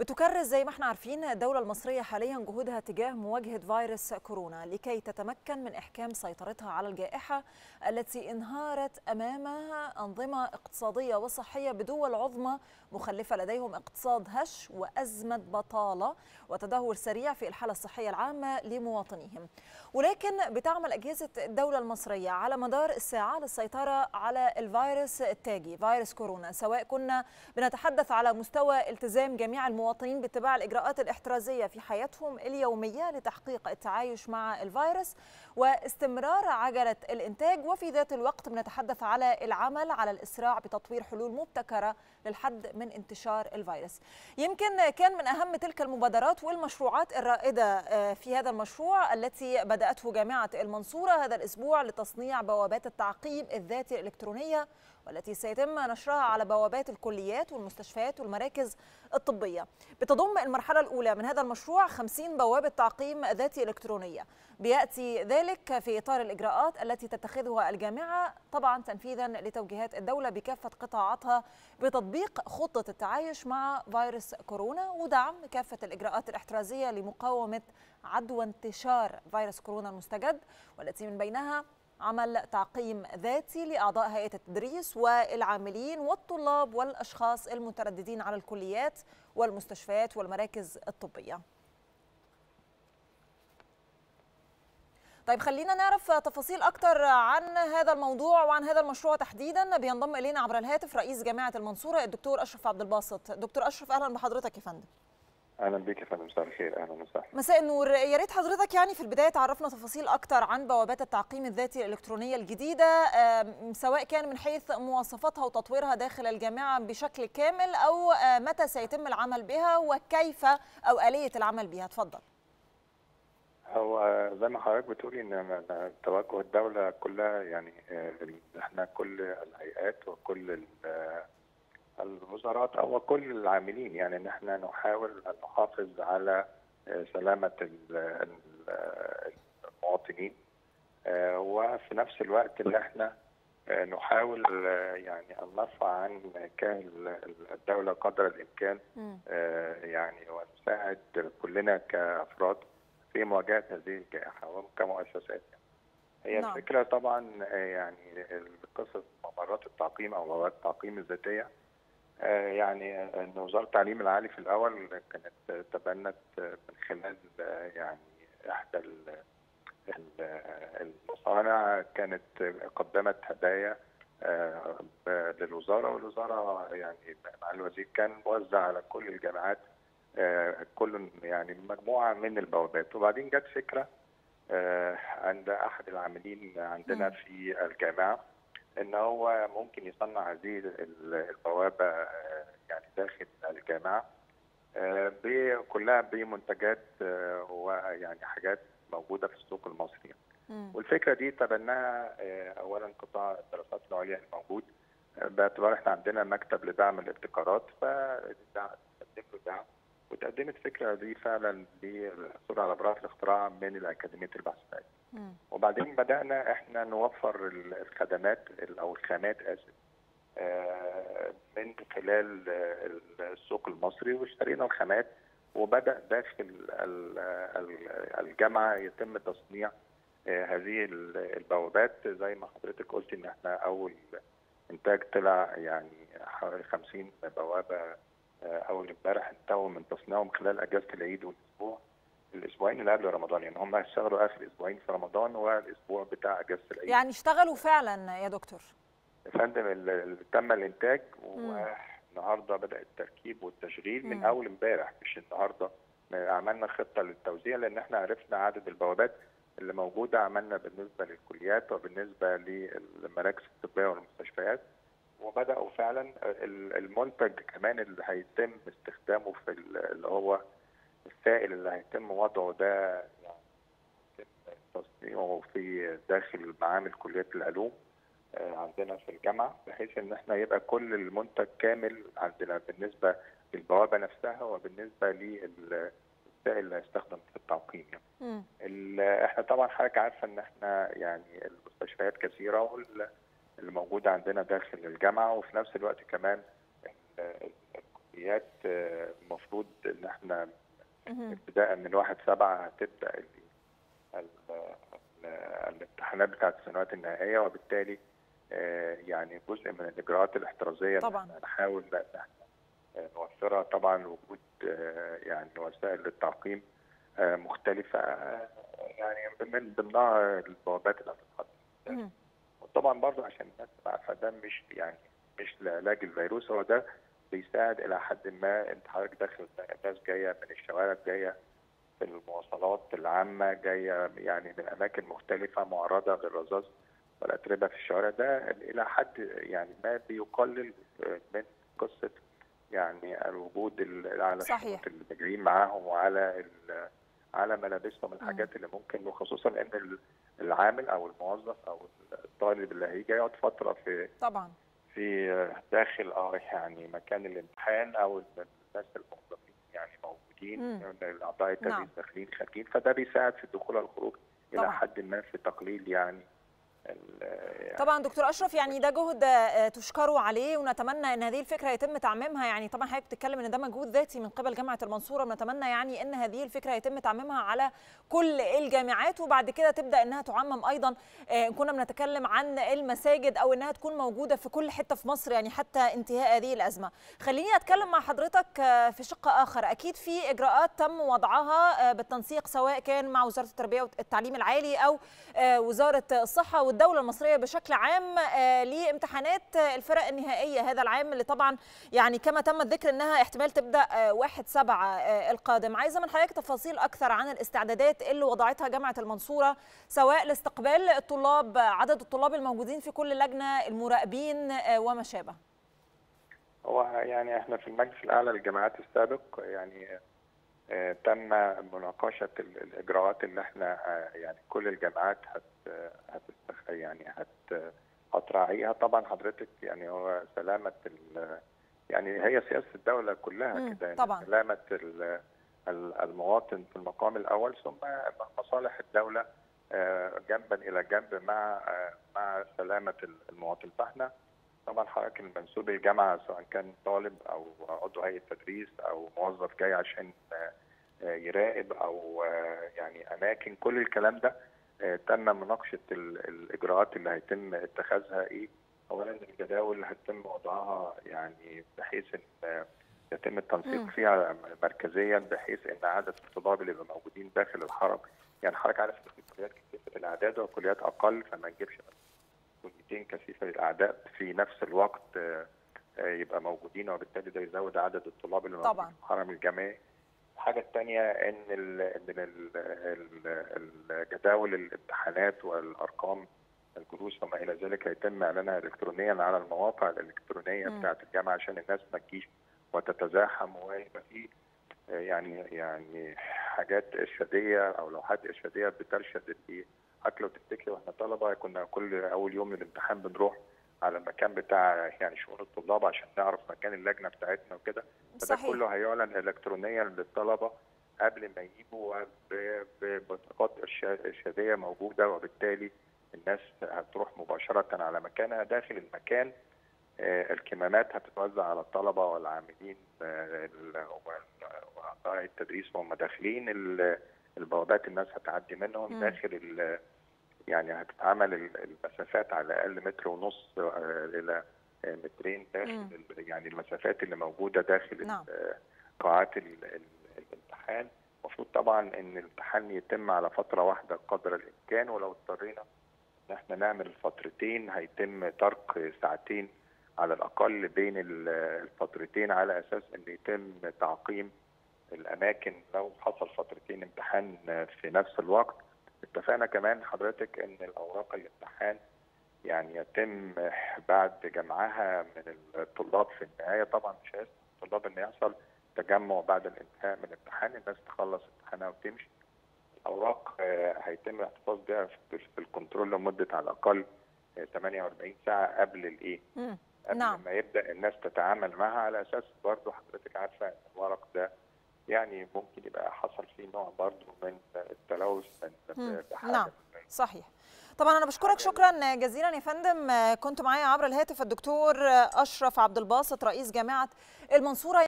بتكرس زي ما إحنا عارفين الدولة المصرية حاليا جهودها تجاه مواجهة فيروس كورونا لكي تتمكن من إحكام سيطرتها على الجائحة التي انهارت أمامها أنظمة اقتصادية وصحية بدول عظمى مخلفة لديهم اقتصاد هش وأزمة بطالة وتدهور سريع في الحالة الصحية العامة لمواطنيهم. ولكن بتعمل أجهزة الدولة المصرية على مدار الساعة للسيطرة على الفيروس التاجي فيروس كورونا. سواء كنا بنتحدث على مستوى التزام جميع المواطنين باتباع الإجراءات الإحترازية في حياتهم اليومية لتحقيق التعايش مع الفيروس واستمرار عجلة الإنتاج. وفي ذات الوقت بنتحدث على العمل على الإسراع بتطوير حلول مبتكرة للحد من انتشار الفيروس. يمكن كان من أهم تلك المبادرات والمشروعات الرائدة في هذا المشروع التي بدأته جامعة المنصورة هذا الأسبوع لتصنيع بوابات التعقيم الذاتي الإلكترونية والتي سيتم نشرها على بوابات الكليات والمستشفيات والمراكز الطبية. بتضم المرحلة الأولى من هذا المشروع 50 بوابة تعقيم ذاتي إلكترونية. بيأتي ذلك في إطار الإجراءات التي تتخذها الجامعة طبعا تنفيذا لتوجيهات الدولة بكافة قطاعاتها بتطبيق خطة التعايش مع فيروس كورونا ودعم كافة الإجراءات الاحترازية لمقاومة عدوى انتشار فيروس كورونا المستجد والتي من بينها عمل تعقيم ذاتي لأعضاء هيئة التدريس والعاملين والطلاب والأشخاص المترددين على الكليات والمستشفيات والمراكز الطبية. طيب خلينا نعرف تفاصيل أكتر عن هذا الموضوع وعن هذا المشروع تحديدا. بينضم إلينا عبر الهاتف رئيس جامعة المنصورة الدكتور أشرف عبد الباسط. دكتور أشرف أهلا بحضرتك يا فندم. أهلا بك يا فندم مساء الخير. أهلا وسهلا. مساء النور. يا ريت حضرتك يعني في البداية تعرفنا تفاصيل أكتر عن بوابات التعقيم الذاتي الإلكترونية الجديدة سواء كان من حيث مواصفاتها وتطويرها داخل الجامعة بشكل كامل أو متى سيتم العمل بها وكيف أو آلية العمل بها. اتفضل. هو زي ما حضرتك بتقولي إن توجه الدولة كلها يعني إحنا كل الهيئات وكل الوزارات أو كل العاملين يعني إن إحنا نحاول أن نحافظ على سلامة المواطنين. وفي نفس الوقت اللي إحنا نحاول يعني أن نرفع عن كاهل الدولة قدر الإمكان يعني ونساعد كلنا كأفراد في مواجهة هذه الجائحة وكمؤسسات هي نعم. الفكرة طبعا يعني قصه ممرات التعقيم أو مواد التعقيم الذاتية يعني إن وزارة التعليم العالي في الأول كانت تبنت من خلال يعني إحدى المصانع كانت قدمت هدايا للوزارة والوزارة يعني مع الوزير كان موزع على كل الجامعات كل يعني مجموعة من البوابات. وبعدين جت فكرة عند أحد العاملين عندنا في الجامعة إن هو ممكن يصنع هذه البوابة يعني داخل الجامعة كلها بمنتجات ويعني حاجات موجودة في السوق المصري والفكرة دي تبناها اولا قطاع الدراسات العليا الموجود باعتبار إحنا عندنا مكتب لدعم الابتكارات فتقدم له دعم وتقدمت الفكرة دي فعلا للحصول على براءة الاختراع من الأكاديمية البحثيه. وبعدين بدأنا إحنا نوفر الخدمات أو الخامات آسف من خلال السوق المصري واشترينا الخامات وبدأ داخل الجامعة يتم تصنيع هذه البوابات. زي ما حضرتك قلت إن إحنا أول إنتاج طلع يعني حوالي 50 بوابة أول امبارح انتهوا من تصنيعهم خلال أجازة العيد والأسبوع. الأسبوعين اللي قبل رمضان يعني هم اشتغلوا آخر أسبوعين في رمضان والاسبوع بتاع إجازة العيد. يعني اشتغلوا فعلا يا دكتور؟ يا فندم تم الإنتاج والنهاردة بدأ التركيب والتشغيل من أول امبارح مش النهارده. عملنا خطة للتوزيع لأن إحنا عرفنا عدد البوابات اللي موجودة عملنا بالنسبة للكليات وبالنسبة للمراكز الطبية والمستشفيات. وبدأوا فعلا المنتج كمان اللي هيتم استخدامه في اللي هو السائل اللي هيتم وضعه ده يعني تصنيعه في داخل معامل كلية العلوم عندنا في الجامعة بحيث إن إحنا يبقى كل المنتج كامل عندنا بالنسبة للبوابة نفسها وبالنسبة للسائل اللي هيستخدم في التعقيم يعني. إحنا طبعا حضرتك عارفة إن إحنا يعني المستشفيات كثيره وال اللي موجودة عندنا داخل الجامعة وفي نفس الوقت كمان الكليات آه، المفروض إن إحنا. ابتداء من 1 7 هتبدا ال- ال- ال- الامتحانات بتاعت السنوات النهائية وبالتالي آه، يعني جزء من الإجراءات الاحترازية طبعاً. نحاول نوفرها طبعا وجود آه، يعني وسائل للتعقيم آه، مختلفة يعني من ضمنها البوابات مهم. وطبعا برضه عشان الناس تبقى عارفة ده مش يعني مش لعلاج الفيروس هو ده بيساعد إلى حد ما انت حضرتك داخل الناس جاية من الشوارع جاية في المواصلات العامة جاية يعني من أماكن مختلفة معرضة للرذاذ والأتربة في الشوارع. ده إلى حد يعني ما بيقلل من قصة يعني الوجود ال- على صحيح. اللي جايين معاهم وعلى على ملابسهم الحاجات اللي ممكن وخصوصا إن ال- العامل أو الموظف أو الطالب اللي هيجي يقعد فترة في طبعا. في داخل آه يعني مكان الامتحان أو الناس الموظفين يعني موجودين. الأعضاء التدريس نعم. داخلين خارجين فده بيساعد في الدخول والخروج إلى. حد ما في تقليل يعني يعني طبعا دكتور أشرف يعني ده جهد آه، تشكروا عليه ونتمنى إن هذه الفكرة يتم تعميمها. يعني طبعا حضرتك بتتكلم إن ده مجهود ذاتي من قبل جامعة المنصورة. ونتمنى يعني إن هذه الفكرة يتم تعميمها على كل الجامعات. وبعد كده تبدأ إنها تعمم أيضا آه، إن كنا بنتكلم عن المساجد أو إنها تكون موجودة في كل حتة في مصر يعني حتى انتهاء هذه الأزمة. خليني أتكلم مع حضرتك آه، في شق آخر. أكيد في إجراءات تم وضعها بالتنسيق سواء كان مع وزارة التربية والتعليم العالي أو وزارة الصحة والدولة المصرية بشكل عام آه، لامتحانات آه، الفرق النهائية هذا العام اللي طبعا يعني كما تم الذكر إنها احتمال تبدأ آه، 1 7 القادم. عايزة من حضرتك تفاصيل أكثر عن الاستعدادات اللي وضعتها جامعة المنصورة سواء لاستقبال الطلاب عدد الطلاب الموجودين في كل لجنة المراقبين آه، وما شابه. هو يعني إحنا في المجلس الأعلى للجامعات السابق يعني آه، تم مناقشة ال- الإجراءات اللي إحنا آه، يعني كل الجامعات هت هتستخ يعني هت هتراعيها طبعا حضرتك يعني هو سلامة ال يعني هي سياسة الدولة كلها كده يعني طبعاً. سلامة ال- ال- المواطن في المقام الأول ثم مصالح الدولة آه، جنبا إلى جنب مع آه، مع سلامة المواطن فإحنا طبعا حضرتك المنسوب الجامعة سواء كان طالب أو عضو هيئة تدريس أو موظف جاي عشان آه، يراقب أو آه، يعني أماكن. كل الكلام ده آه، تم مناقشة ال- الإجراءات اللي هيتم اتخاذها. إيه؟ اولا الجداول اللي هيتم وضعها يعني بحيث إن يتم التنسيق. فيها مركزيا بحيث إن عدد الطلاب اللي موجودين داخل الحرم يعني حضرتك عارف إن في كليات كثيفه الإعداد وكليات أقل فما نجيبش كليتين كثيفة الاعداد في نفس الوقت آه، آه، يبقى موجودين وبالتالي ده يزود عدد الطلاب اللي طبعاً. في الحرم الجامعي الحاجة الثانية إن ال إن ال ال- الجداول الامتحانات والأرقام الجلوس وما إلى ذلك هيتم إعلانها الكترونيا على المواقع الإلكترونية. بتاعة الجامعة عشان الناس ما تجيش وتتزاحم ويبقى في آه، يعني يعني حاجات إرشادية أو لوحات إرشادية بترشد حضرتك لو تفتكري وإحنا طلبة كنا كل أول يوم الامتحان بنروح على المكان بتاع يعني شؤون الطلاب عشان نعرف مكان اللجنة بتاعتنا وكده. فده كله هيعلن الكترونيا للطلبة قبل ما يجوا ببطاقات إرشادية موجودة وبالتالي الناس هتروح مباشرة على مكانها داخل المكان. آه، الكمامات هتتوزع على الطلبة والعاملين آه، وأعضاء التدريس وهم داخلين ال- البوابات الناس هتعدي منهم. داخل يعني هتتعمل ال- المسافات على الاقل متر ونص آه، إلى مترين داخل يعني المسافات اللي موجودة داخل نعم. قاعات ال- ال- الامتحان. المفروض طبعا إن الامتحان يتم على فترة واحدة قدر الإمكان ولو اضطرينا إن إحنا نعمل الفترتين هيتم ترك ساعتين على الأقل بين ال- الفترتين على أساس إن يتم تعقيم الأماكن. لو حصل فترتين امتحان في نفس الوقت اتفقنا كمان حضرتك إن الأوراق الامتحان يعني يتم بعد جمعها من الطلاب في النهاية طبعا مش هيسمح الطلاب إن يحصل تجمع بعد الانتهاء من الامتحان الناس تخلص امتحانها وتمشي الأوراق آه، هيتم الاحتفاظ بها في الكنترول لمدة على الأقل آه، 48 ساعة قبل الإيه. قبل نعم. ما يبدأ الناس تتعامل معها على أساس برضه حضرتك عارفة الورق ده يعني ممكن يبقى حصل فيه نوع برضه من التلوث من نعم. صحيح. طبعا أنا بشكرك شكرا جزيلا يا فندم. كنت معايا عبر الهاتف الدكتور أشرف عبد الباسط رئيس جامعة المنصورة.